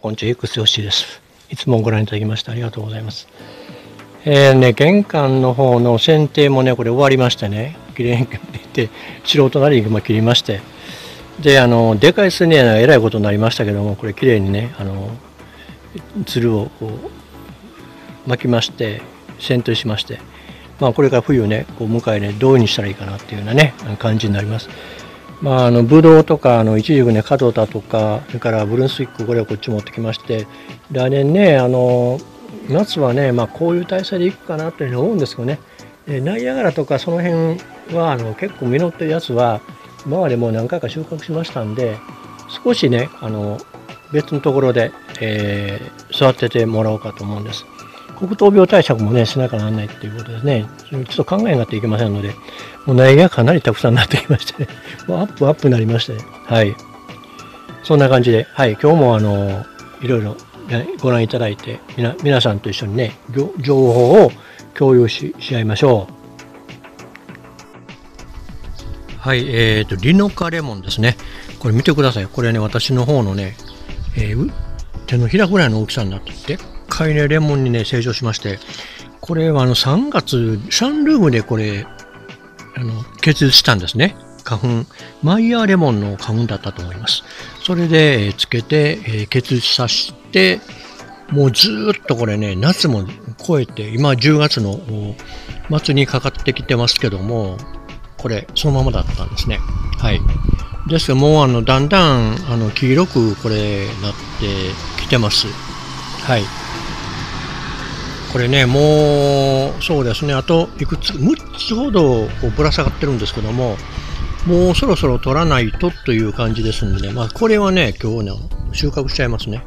こんにちは、X ヨッシーです。いつもご覧いただきましてありがとうございます。えー、ね、玄関の方の剪定もね、これ終わりましてね、きれいに切って、素人なりに切りまして、で、あの、でかい巣にはえらいことになりましたけども、これきれいにね、あの、つるをこう巻きまして、剪定しまして、まあ、これから冬ね、こう迎えね、どういうふうにしたらいいかなっていうようなね、感じになります。まあ、あのブドウとかあのイチジクね角田とかそれからブルースウィックこれをこっち持ってきまして来年ねあの夏はね、まあ、こういう体制でいくかなというふうに思うんですけどねナイアガラとかその辺はあの結構実ってるやつは今までもう何回か収穫しましたんで少しねあの別のところで、えー、育ててもらおうかと思うんです。黒糖病対策もね、しなきゃならないっていうことですね。ちょっと考えなきゃいけませんので、もう苗木がかなりたくさんなってきましてね、もうアップアップになりまして、はい。そんな感じで、はい、今日もあの、いろいろご覧いただいて、みな皆さんと一緒にね、情報を共有しし合いましょう。はい、えっ、ー、と、リノカレモンですね。これ見てください。これね、私の方のね、えー、手のひらぐらいの大きさになっていて、回ね、レモンにね、成長しまして、これはあの3月、サンルームでこれ、あの、結実したんですね。花粉、マイヤーレモンの花粉だったと思います。それで、えー、つけて、えー、結実させて、もうずっとこれね、夏も超えて、今10月の末にかかってきてますけども、これ、そのままだったんですね。はい。ですが、もうあの、だんだん、あの、黄色くこれ、なってきてます。はい。これね、もう、そうですね、あといくつ、6つほどこうぶら下がってるんですけども、もうそろそろ取らないとという感じですんでね、まあ、これはね、今日ね、収穫しちゃいますね。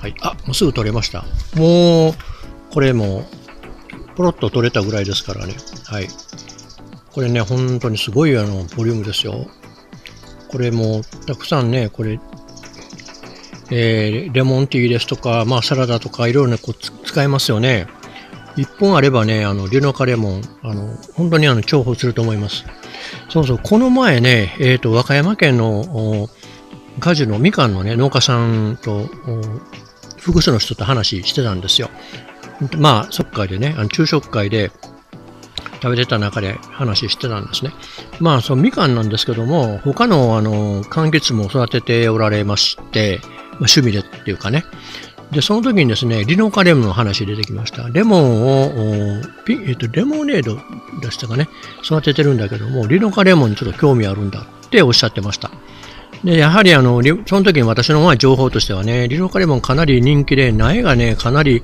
はい。あ、もうすぐ取れました。もう、これも、ポロッと取れたぐらいですからね。はい。これね、本当にすごいあの、ボリュームですよ。これも、たくさんね、これ、えー、レモンティーですとか、まあ、サラダとかいろいろね、こう使えますよね。一本あればね、あの、リュノカレモン、あの、本当にあの、重宝すると思います。そうそう、この前ね、えっ、ー、と、和歌山県の果樹のみかんのね、農家さんと、複数の人と話してたんですよ。まあ、即会でね、あの昼食会で食べてた中で話してたんですね。まあ、そのみかんなんですけども、他のあの、柑橘も育てておられまして、まあ、趣味でっていうかね。で、その時にですね、リノカレモンの話出てきました。レモンを、ピえっと、レモネードでしたかね、育ててるんだけども、リノカレモンにちょっと興味あるんだっておっしゃってました。で、やはりあの、その時に私の情報としてはね、リノカレモンかなり人気で、苗がね、かなり、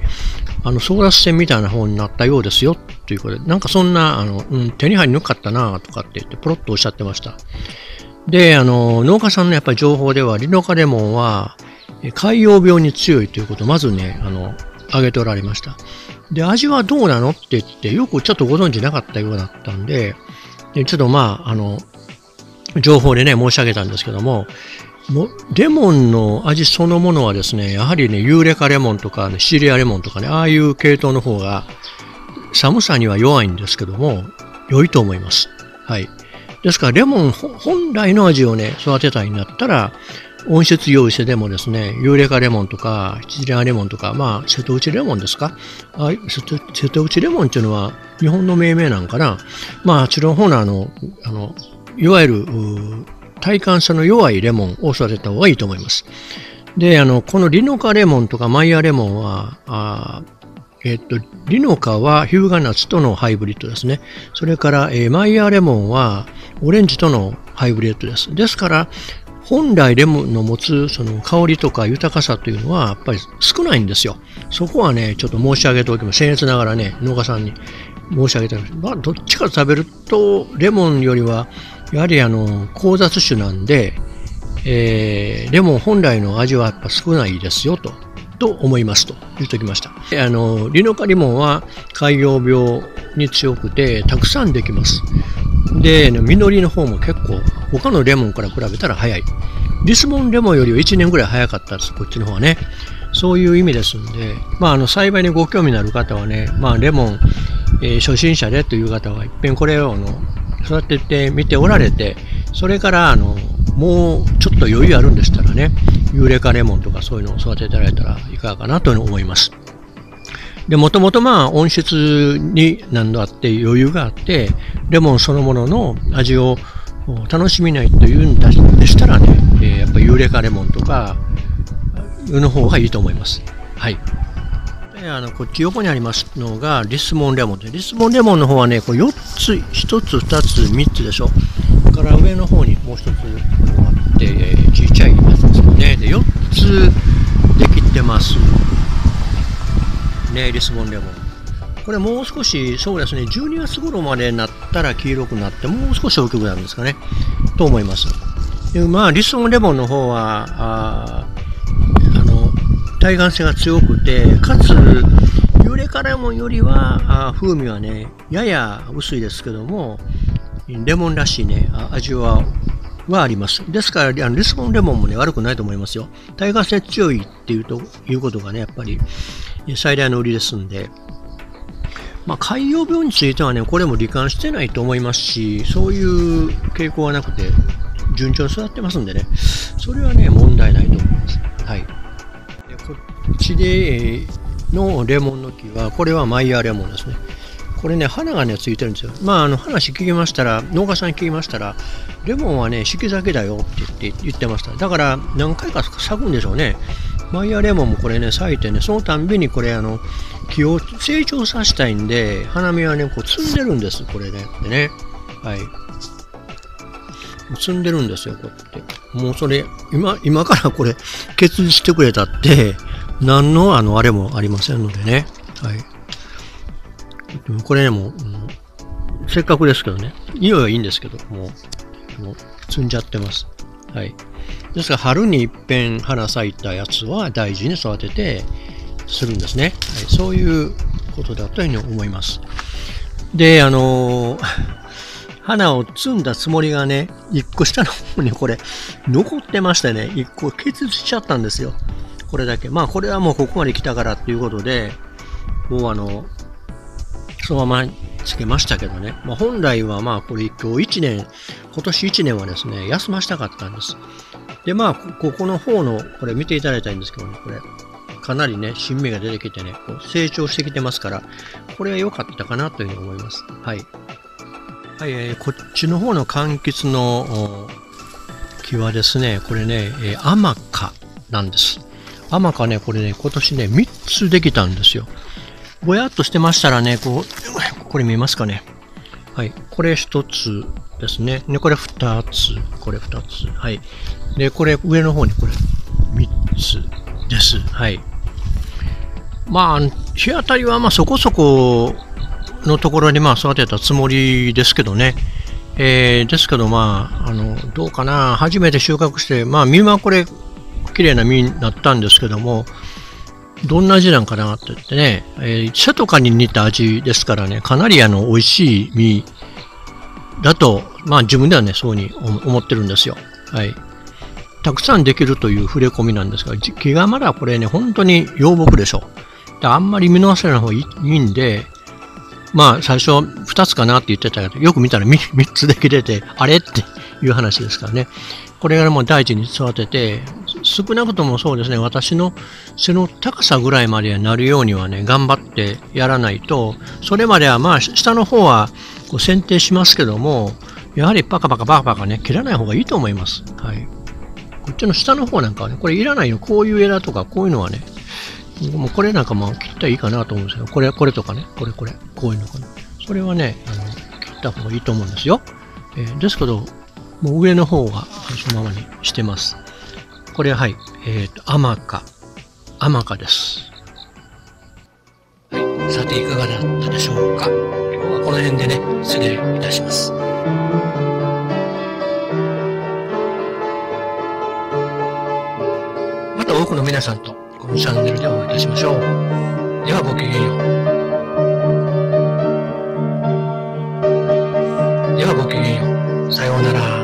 あの、争奪戦みたいな方になったようですよ、ということで、なんかそんな、あの、うん、手に入りにくかったな、とかって言って、ポロッとおっしゃってました。で、あの、農家さんのやっぱり情報では、リノカレモンは、海洋病に強いということをまずね、あの、挙げておられました。で、味はどうなのって言って、よくちょっとご存知なかったようだったんで、でちょっとまあ、あの、情報でね、申し上げたんですけども、もレモンの味そのものはですね、やはりね、ユーレカレモンとか、ね、シリアレモンとかね、ああいう系統の方が寒さには弱いんですけども、良いと思います。はい。ですから、レモン本来の味をね、育てたいんだったら、温室用意してでもですね、ユーレカレモンとか、シチリアレモンとか、まあ、瀬戸内レモンですか？あ瀬戸内レモンっていうのは日本の命名なんかな？まあ、あちらの方のあの、あの、いわゆる、体感差の弱いレモンを育てた方がいいと思います。で、あの、このリノカレモンとかマイヤーレモンは、あえっと、リノカはヒューガナツとのハイブリッドですね。それから、えー、マイヤーレモンはオレンジとのハイブリッドです。ですから、本来レモンの持つその香りとか豊かさというのはやっぱり少ないんですよ。そこはね、ちょっと申し上げておきます。僭越ながらね、農家さんに申し上げておきます。まあ、どっちか食べると、レモンよりは、やはりあの、交雑種なんで、えー、レモン本来の味はやっぱ少ないですよと。と思いますと言っておきました。あの、リノカリモンは海洋病に強くてたくさんできます。で、実りの方も結構他のレモンから比べたら早い。リスモンレモンよりは1年ぐらい早かったです、こっちの方はね。そういう意味ですんで、まあ、あの栽培にご興味のある方はね、まあ、レモン、えー、初心者でという方はいっぺんこれをあの育ててみておられて、それからあのもうちょっと余裕あるんでしたらね、ユーレカレモンとかそういうのを育てていただいたらいかがかなと思います。で、もともとまあ温室に何度あって余裕があって、レモンそのものの味を楽しみないというんでしたらね、えー、やっぱユーレカレモンとかの方がいいと思います。はい。であのこっち横にありますのがリスモンレモンで、リスモンレモンの方はね、これ4つ、1つ、2つ、3つでしょ。から上の方にもう1つあって、えー、ちっちゃいやつですよね。で、4つできてます。ね、リスボンレモン。これもう少し、そうですね、12月頃までになったら黄色くなって、もう少し大きくなるんですかね、と思います。でまあ、リスボンレモンの方は、ああの、耐寒性が強くて、かつ、ユーレカレモンよりは、あ風味はね、やや薄いですけども、レモンらしいね、味ははあります。ですから、あのリスボンレモンもね、悪くないと思いますよ。耐寒性強いっていうということがね、やっぱり最大の売りですんで、まあ、海洋病についてはね、これも罹患してないと思いますし、そういう傾向はなくて、順調に育ってますんでね、それはね、問題ないと思います。はい。でこっちでのレモンの木は、これはマイヤーレモンですね。これね、花がね、ついてるんですよ。まあ、あの話聞きましたら、農家さんに聞きましたら、レモンはね、四季酒だよって言って言ってました。だから、何回か咲くんでしょうね。マイヤーレモンもこれね、咲いてね、そのたんびにこれ、あの、木を成長させたいんで、花芽はね、こう積んでるんです、これね。でね。はい。積んでるんですよ、こうやって。もうそれ、今、今からこれ、決意してくれたって、何のあの、あれもありませんのでね。はい。これね、もう、うん、せっかくですけどね、匂いはいいんですけど、もう、もう積んじゃってます。はい。ですから春に一遍花咲いたやつは大事に育ててするんですね。はい、そういうことだというふうに思います。で、あのー、花を摘んだつもりがね、一個下の方にこれ残ってましてね、一個結実しちゃったんですよ。これだけ。まあこれはもうここまで来たからっていうことで、もうあの、そのままつけましたけどね。まあ、本来はまあこれ今日1年、今年1年はですね、休ましたかったんです。で、まあ、ここの方の、これ見ていただいたいんですけどね、これ、かなりね、新芽が出てきてね、こう成長してきてますから、これは良かったかなというふうに思います。はい。はい、えー、こっちの方の柑橘の木はですね、これね、えー、アマカなんです。アマカね、これね、今年ね、3つできたんですよ。ぼやっとしてましたらね、こう、これ見えますかね？はい。これ1つですね。で、これ2つ。これ2つ。はい。で、これ上の方にこれ3つです。はい。まあ、日当たりはまあそこそこのところにまあ育てたつもりですけどね。えー、ですけどまあ、あの、どうかな。初めて収穫して、まあ実はこれ綺麗な実になったんですけども、どんな味なんかなって言ってね、えー、茶とかに似た味ですからね、かなりあの美味しい実だと、まあ自分ではね、そうに思ってるんですよ。はい。たくさんできるという触れ込みなんですが、気がまだこれね、本当に養木でしょ。であんまり見逃せない方がいいんで、まあ最初2つかなって言ってたけど、よく見たら 3, 3つできてて、あれっていう話ですからね。これがもう大事に育てて、少なくともそうですね、私の背の高さぐらいまでなるようにはね、頑張ってやらないと、それまではまあ下の方はこう剪定しますけども、やはりパカパカパカパカね、切らない方がいいと思います。はい。こっちの下の方なんかはね、これいらないの。こういう枝とか、こういうのはね、もうこれなんかも切ったらいいかなと思うんですけど、これ、これとかね、これこれ、こういうのかな。それはね、あの、切った方がいいと思うんですよ。えー、ですけど、もう上の方はそのままにしてます。これはい、えっ、ー、と、アマカ。アマカです。はい。さて、いかがだったでしょうか今日はこの辺でね、失礼いたします。また多くの皆さんとこのチャンネルでお会いいたしましょう。ではごきげんよう。ではごきげんよう。さようなら。